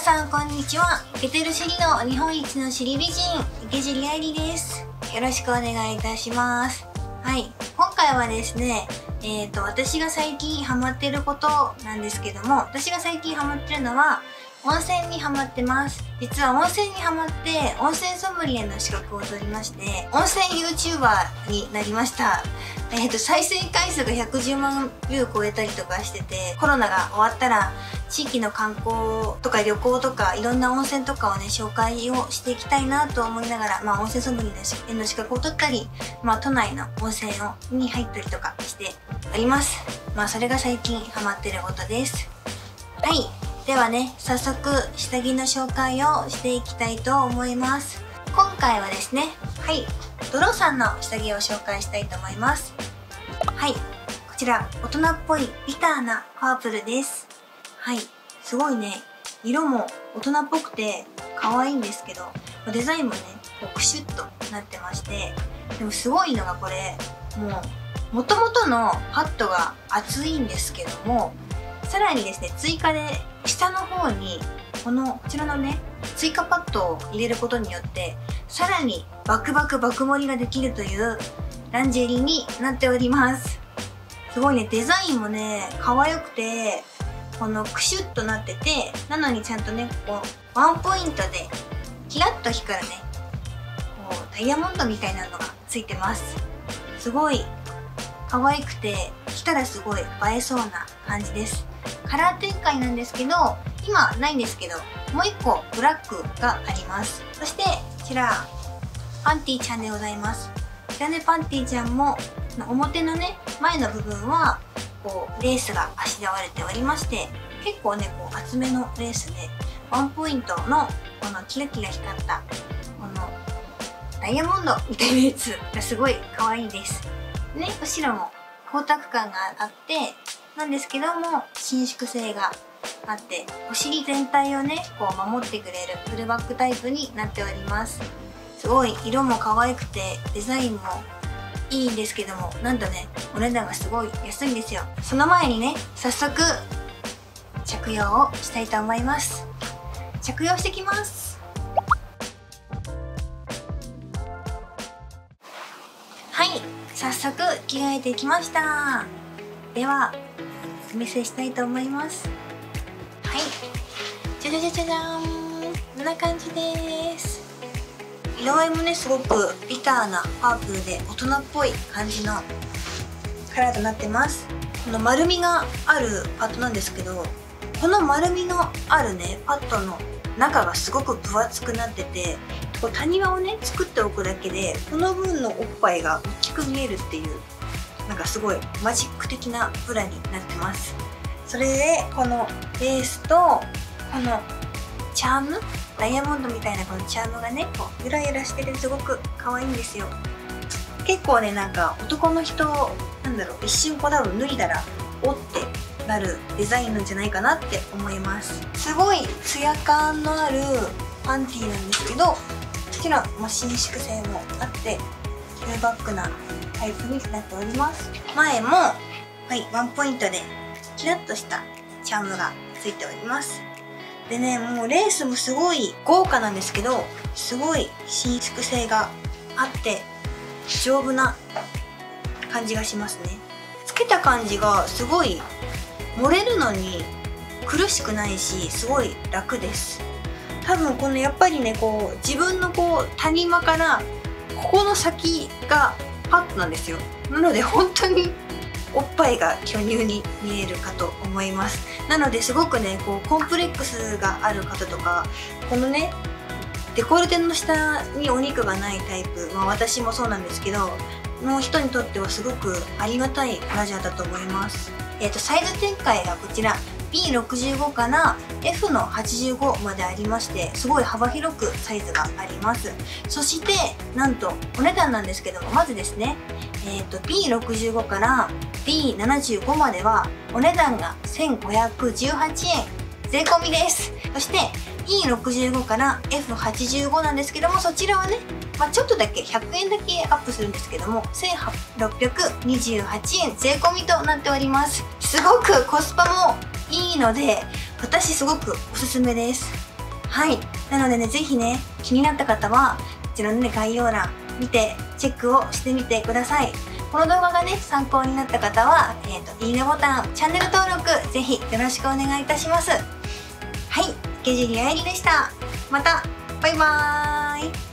さんこんにちは。受テルる尻の日本一の尻美人池尻愛理です。よろしくお願いいたします。はい。今回はですねえっ、ー、と私が最近ハマってることなんですけども私が最近ハマってるのは温泉にハマってます。実は温泉にハマって温泉ソムリエの資格を取りまして温泉 YouTuber になりました。えっ、ー、と再生回数が110万ビュー超えたりとかしててコロナが終わったら地域の観光とか旅行とかいろんな温泉とかをね紹介をしていきたいなと思いながら、まあ、温泉ソムリエの資格を取ったり、まあ、都内の温泉をに入ったりとかしております。まあそれが最近ハマってることです。はい。ではね早速下着の紹介をしていきたいと思います。今回はですねはい。ドロさんの下着を紹介したいと思います。はい。こちら大人っぽいビターなパープルです。はい。すごいね。色も大人っぽくて可愛いんですけどデザインもねこうクシュッとなってましてでもすごいのがこれもう元々のパッドが厚いんですけどもさらにですね追加で下の方にこのこちらのね追加パッドを入れることによってさらにバクバクバク盛りができるというランジェリーになっております。すごいね。デザインもね可愛くてこのクシュッとなっててなのにちゃんとねこうワンポイントでキラッと光るねこうダイヤモンドみたいなのがついてます。すごい可愛くて着たらすごい映えそうな感じです。カラー展開なんですけど今ないんですけどもう1個ブラックがあります。そしてこちらパンティちゃんでございます。こちらねパンティちゃんも表のね前の部分はこうレースがあしらわれておりまして結構ねこう厚めのレースでワンポイントのこのキラキラ光ったこのダイヤモンドみたいなやつがすごい可愛いです。ね後ろも光沢感があってなんですけども伸縮性があってお尻全体をねこう守ってくれるフルバックタイプになっております。すごい色も可愛くてデザインもいいんですけどもなんとねお値段がすごい安いんですよ。その前にね早速着用をしたいと思います。着用してきます。はい早速着替えてきました。ではお見せしたいと思います。はい。じゃじゃじゃじゃじゃんこんな感じです。色合いもねすごくビターなパープルで大人っぽい感じのカラーとなってます。この丸みがあるパッドなんですけどこの丸みのあるねパッドの中がすごく分厚くなっててこう谷間をね作っておくだけでこの分のおっぱいが大きく見えるっていうなんかすごいマジック的なブラになってます。それでこのレースとこのチャーム？ダイヤモンドみたいなこのチャームがねこうゆらゆらしててすごく可愛いんですよ。結構ねなんか男の人なんだろう一瞬こう多分脱いだらおってなるデザインなんじゃないかなって思います。すごいツヤ感のあるパンティーなんですけどもちろんも伸縮性もあってキルバックなタイプになっております。前もはいワンポイントでキラッとしたチャームがついております。でねもうレースもすごい豪華なんですけどすごい伸縮性があって丈夫な感じがしますね。つけた感じがすごい漏れるのに苦しくないしすごい楽です。多分このやっぱりねこう自分のこう谷間からここの先がパッドなんですよ。なので本当におっぱいが巨乳に見えるかと思います。なのですごくねこうコンプレックスがある方とかこのねデコルテの下にお肉がないタイプ、まあ、私もそうなんですけどの人にとってはすごくありがたいブラジャーだと思います。えっ、ー、とサイズ展開がこちら。B65 から F の85までありましてすごい幅広くサイズがあります。そしてなんとお値段なんですけどもまずですねえっ、ー、と B65 から B75 まではお値段が1518円税込みです。そして E65 から F85 なんですけどもそちらはね、まあ、ちょっとだけ100円だけアップするんですけども1628円税込みとなっております。すごくコスパもいいので私すごくおすすめです。はい。なのでね是非ね気になった方はこちらのね概要欄見てチェックをしてみてください。この動画がね参考になった方は、えーと、いいねボタンチャンネル登録ぜひよろしくお願いいたします。はい。池尻愛理でした。また。バイバーイ。